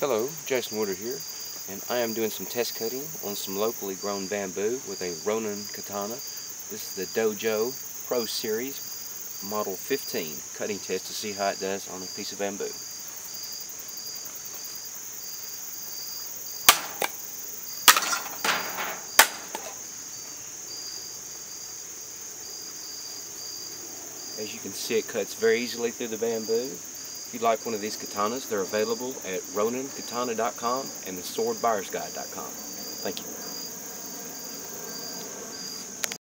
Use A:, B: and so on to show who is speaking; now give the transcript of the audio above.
A: Hello, Jason Woodard here, and I am doing some test cutting on some locally grown bamboo with a Ronin katana. This is the Dojo Pro Series Model 15 cutting test to see how it does on a piece of bamboo. As you can see, it cuts very easily through the bamboo. If you'd like one of these katanas, they're available at roninkatana.com and theswordbuyersguide.com. Thank you.